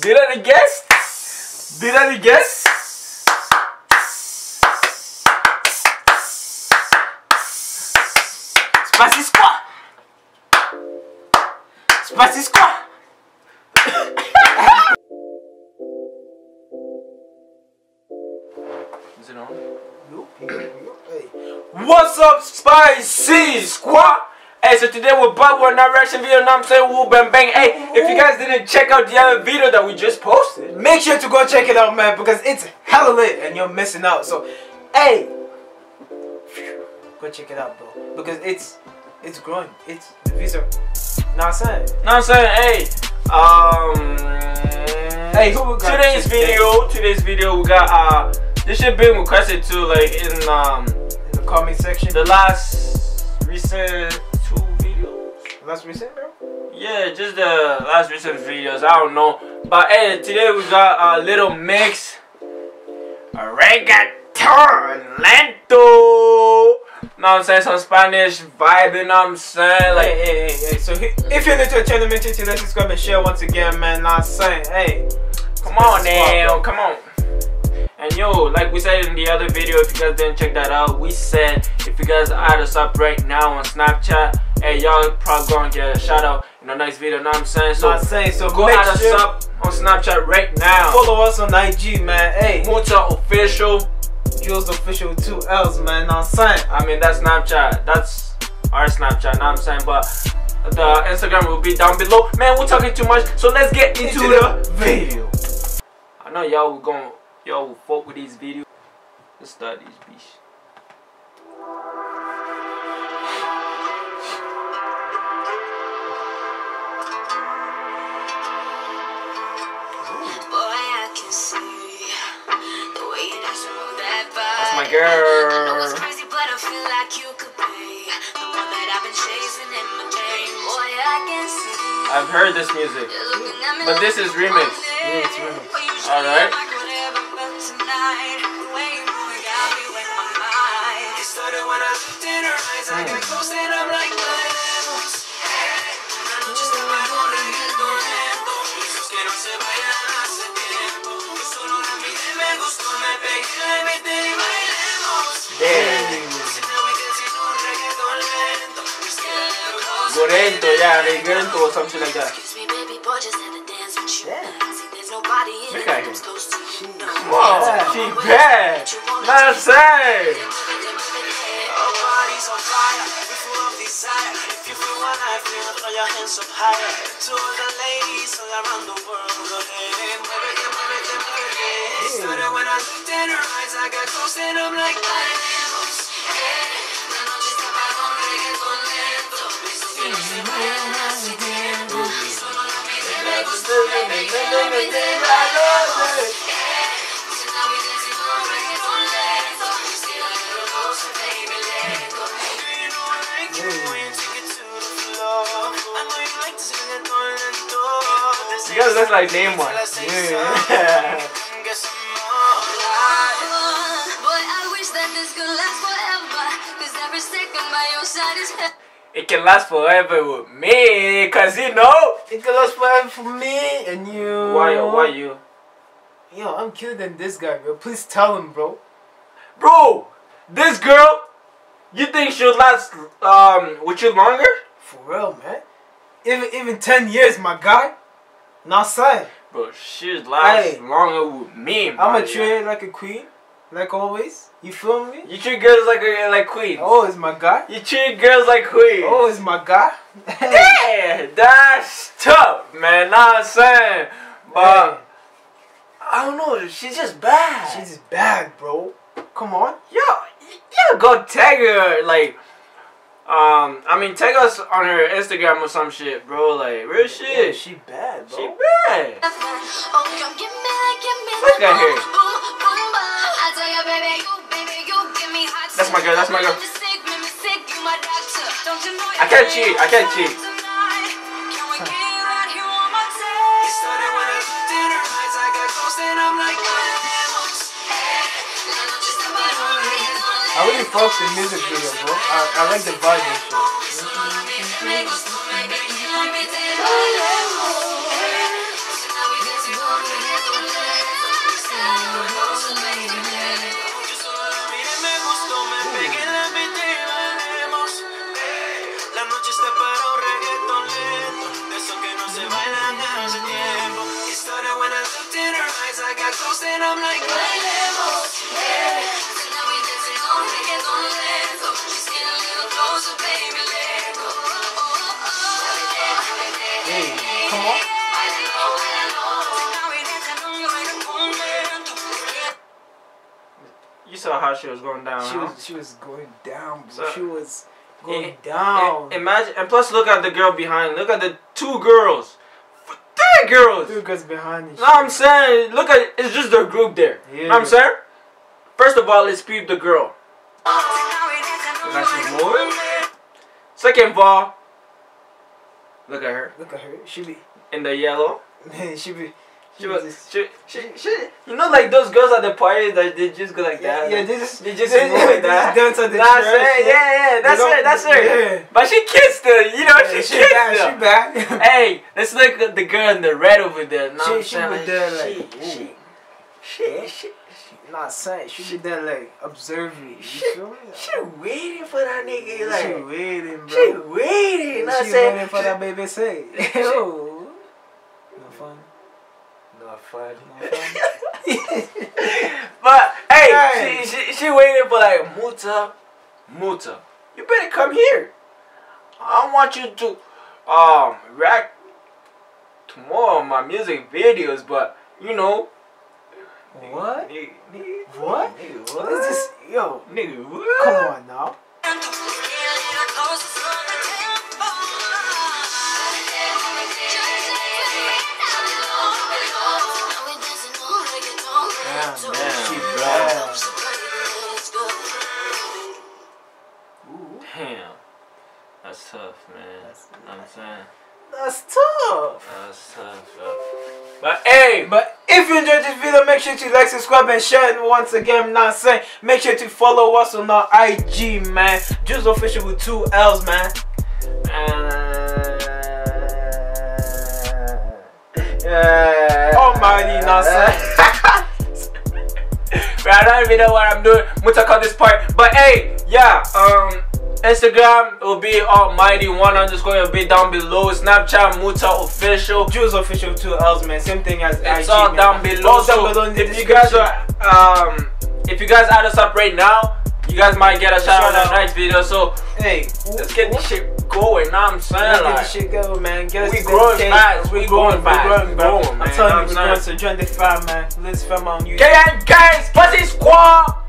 Did any guess? Did any guess? Spicy quoi? Spicy quoi? Is it on? Hey. What's up, Spicy Squad? Hey, so today we're back with another reaction video, and I'm saying woo bang bang. Hey, if you guys didn't check out the other video that we just posted, Make sure to go check it out, man, because it's hella lit and you're missing out. So, hey, go check it out, bro, because it's it's growing. It's the views are not saying. Not I'm saying? Hey, um, Hey, who we got today's today? video, today's video, we got uh, this shit being requested too, like in um in the comment section. the last recent. Last recent, bro. Yeah, just the last recent videos. I don't know. But hey, today we got a little mix. A reggaeton lento. Know I'm saying? Some Spanish vibing, know what I'm saying? Like, Hey, hey, hey. So he- if you're new to the channel, make sure to like, subscribe, and share once again, man. Not saying, hey, come on now, come on. And yo, like we said in the other video, if you guys didn't check that out, we said if you guys add us up right now on Snapchat, hey, y'all probably gonna get a shout out in the next video, know what I'm saying? So not saying. So go add us sure up on Snapchat right now. follow us on IG, man. Hey, Muta official. Jules official two L's, man. Know I'm saying. I mean that's Snapchat. That's our Snapchat. Know what I'm saying? But the Instagram will be down below. Man, we're talking too much, so let's get into, the video. I know y'all will going y'all will fuck with these videos. Let's start these bitch. Can see I've heard this music. you're looking at me But this like is remix. Yeah, it's remix. But usually Alright. I'm like whatever, but tonight, the way you move it got me with my mind. It started when I looked in her eyes. I got close and I'm like, "Podemos". Una noche estaba con el viento lento. Esos que no se vayan hace tiempo. Yo solo la miré, me gustó, me pegué, la invité y bailemos. Damn. So now we dancing un reggaeton lento. Just get a little closer. Gorento, yeah, Regento or something like that. Excuse me, baby boy, just had to dance with you. Yeah. See, there's nobody in Look at that comes her. close to you. No. Whoa, she bad. Know what I'm saying? Our bodies on fire, we full of desire. If you feel what I feel, throw your hands up higher. To the ladies all around the world, It when I looked in her eyes, I got close and I'm like, bailemos. La noche estaba con reggaeton lento. Esos que se vayan hace tiempo. Y solo la miré, me gustó, me pegué, la invité y bailamos. So now we dancing on reggaeton lento. Just get a little closer, baby, let go. You I like it when you take it to the floor. I know you like this reggaeton lento. You guys look like Neymar. Yeah. It can last forever with me, cause you know. It can last forever for me and you. Why, why you? Yo, I'm cuter than this guy, bro. Please tell him, bro. Bro, this girl, you think she'll last um with you longer? For real, man. Even even ten years, my guy. Not saying. Bro, she'll last Hey. longer with me. I'ma treat her like a queen, like always. You feel me? You treat girls like a, like queens. Oh, Always my guy. You treat girls like queens. Oh, Always my guy. Yeah, that's tough, man. Know what I'm saying, but I don't know. She's just bad. She's just bad, bro. Come on. yo, yo, go tag her. Like, um, I mean, tag us on her Instagram or some shit, bro. Like, real Yeah, shit. she bad, bro. She bad. Oh, come give me that, give Look at her. That's my girl, that's my girl. I can't cheat, I can't cheat. I really fuck the music video, bro. I, I like the vibe and shit. You saw how she was going down. She huh? was she was going down, bro. So- she was going Eh, down. I- imagine, and plus, look at the girl behind. Look at the two girls, Three girls. Two girls behind you. No, I'm saying, look at it's just their group there. Yeah. Know what I'm saying. First of all, let's peep the girl. Look she's moving. Second of all, look at her Look at her. She be in the yellow. Man, she be She was, she, she, she, you know, like those girls at the party that they just go like that. yeah, like, they just they just they, move like that. dance on the That's church, it. Yeah, yeah, that's her. That's her. Yeah. But she kissed her. You know, she Yeah, kissed she back, her. she back. Hey, let's look at the girl in the red over there. Know She- what she saying? was there like, she, ooh. she, she, she, Not saying she be there like observing. You She- feel me? she waiting for that nigga. She Like, waiting, bro. she waiting. I'm she saying? waiting for that baby say. Yo. Oh. No fun. Not fun. No fun. but hey, Hey. She, she she waiting for like Muta, Muta. You better come here. I want you to um react to more of my music videos, but you know. What? Nigga, nigga, What? Nigga, What what? is this? Yo, Nigga, what? come on now. That's tough. That's tough. But hey, But if you enjoyed this video, make sure to like, subscribe, and share. And once again, I'm not saying, make sure to follow us on our IG, man. Jules official with two L's, man. Yeah. Almighty, not I don't even know what I'm doing. Muta cut this part. But hey, yeah, um, Instagram will be almighty one underscore will be down below. Snapchat Muta official. Jules official two L's, man. Same thing as It's IG, all man. down below. All down So below in the if you guys are um if you guys add us up right now, you guys might get a shout out on the next video. So Hey, let's get this shit going. Know what I'm saying? Let's get Like, this shit going, man. Get us we growing 10K. fast. We growing fast. We're growing, We bro. growing, man. I'm telling you, we're growing. So join the fam, man. Let's fam on you. gang, guys, Pussy Squad.